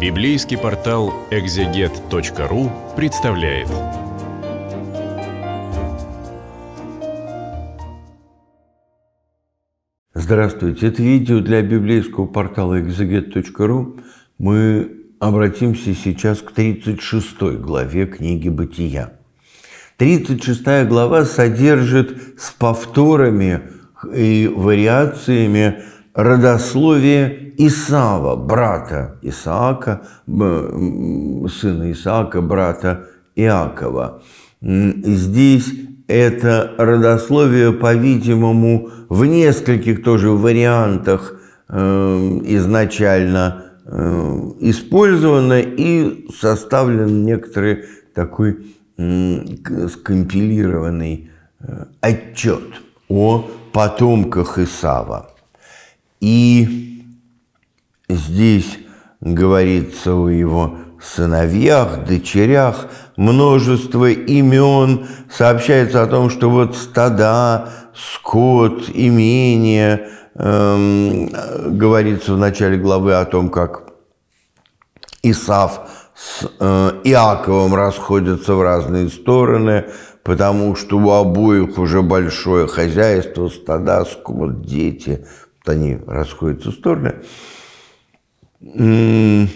Библейский портал экзегет.ру представляет. Здравствуйте, это видео для библейского портала экзегет.ру. Мы обратимся сейчас к 36 главе книги «Бытия». 36 глава содержит с повторами и вариациями родословие Исава, брата Исаака, сына Исаака, брата Иакова. Здесь это родословие, по-видимому, в нескольких тоже вариантах э, изначально э, использовано и составлен некоторый такой скомпилированный э, отчет о потомках Исава. И здесь говорится о его сыновьях, дочерях, множество имен, сообщается о том, что вот стада, скот, имение, эм, говорится в начале главы о том, как Исав с э, Иаковом расходятся в разные стороны, потому что у обоих уже большое хозяйство, стада, скот, дети, вот они расходятся в стороны. И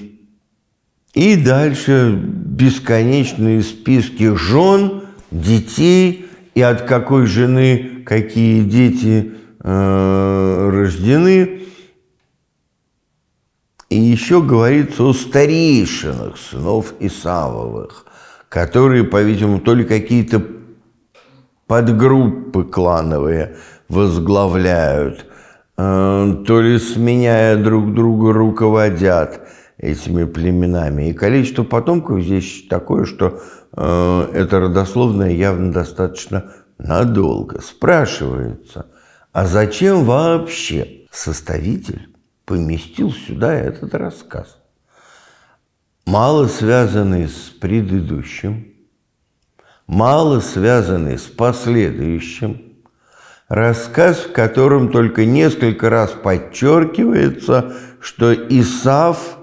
дальше бесконечные списки жен, детей и от какой жены какие дети э, рождены. И еще говорится о старейшинах сынов Исавовых, которые, по-видимому, то ли какие-то подгруппы клановые возглавляют, то ли сменяя друг друга руководят этими племенами. И количество потомков здесь такое, что э, это родословное явно достаточно надолго. Спрашивается, а зачем вообще составитель поместил сюда этот рассказ? Мало связанный с предыдущим, мало связанный с последующим, рассказ, в котором только несколько раз подчеркивается, что Исав –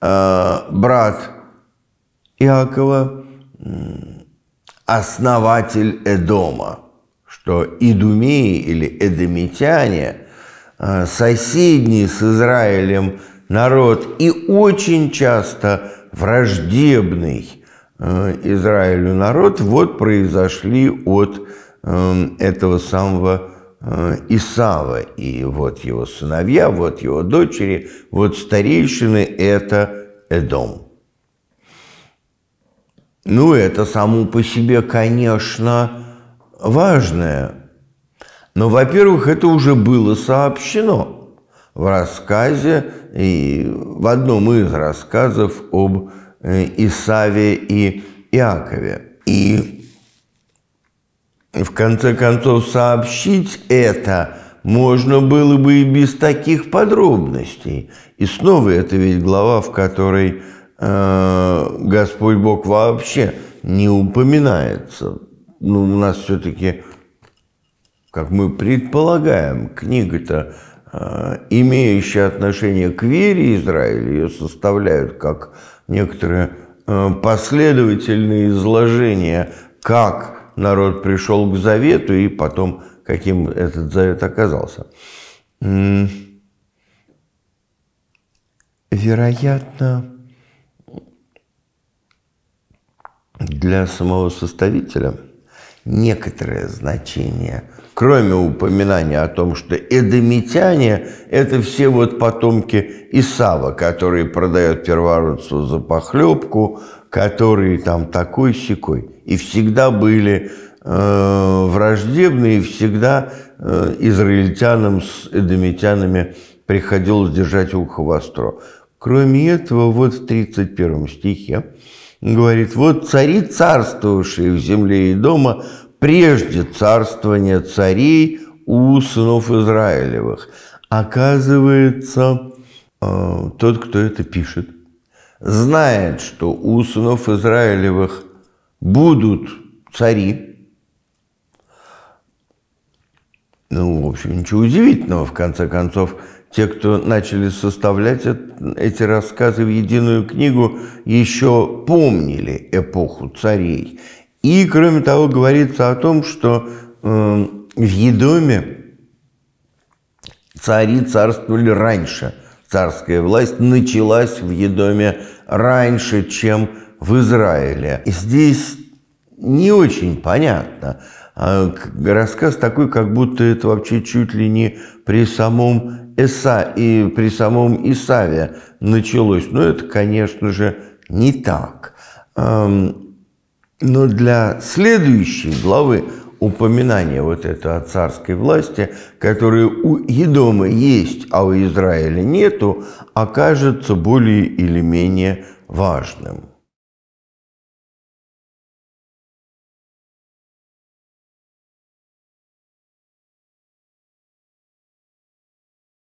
Э, брат Иакова, основатель Эдома, что идумеи или эдомитяне, э, соседний с Израилем народ и очень часто враждебный э, Израилю народ, вот произошли от этого самого Э, Исава, и вот его сыновья, вот его дочери, вот старейшины – это Эдом. Ну, это само по себе, конечно, важное. Но, во-первых, это уже было сообщено в рассказе, и в одном из рассказов об э, Исаве и Иакове. И конце концов, сообщить это можно было бы и без таких подробностей. И снова это ведь глава, в которой э, Господь Бог вообще не упоминается. Ну, у нас все-таки, как мы предполагаем, книга-то, э, имеющая отношение к вере Израиля, ее составляют как некоторые э, последовательные изложения, как народ пришел к завету и потом каким этот завет оказался. Вероятно, для самого составителя некоторое значение, кроме упоминания о том, что эдомитяне – это все вот потомки Исава, который продает первородство за похлебку, которые там такой-сякой. И всегда были э, враждебны, и всегда э, израильтянам с эдомитянами приходилось держать ухо востро. Кроме этого, вот в 31 стихе говорит, вот цари, царствовавшие в земле и дома, прежде царствования царей у сынов Израилевых. Оказывается, э, тот, кто это пишет, знает, что у сынов Израилевых будут цари. Ну, в общем, ничего удивительного, в конце концов, те, кто начали составлять эти рассказы в единую книгу, еще помнили эпоху царей. И, кроме того, говорится о том, что э, в Едоме цари царствовали раньше. Царская власть началась в Едоме раньше, чем в Израиле. И здесь не очень понятно. А рассказ такой, как будто это вообще чуть ли не при самом Эса и при самом Исаве началось. Но это, конечно же, не так. Но для следующей главы упоминание вот это о царской власти, которое у Едома есть, а у Израиля нету, окажется более или менее важным.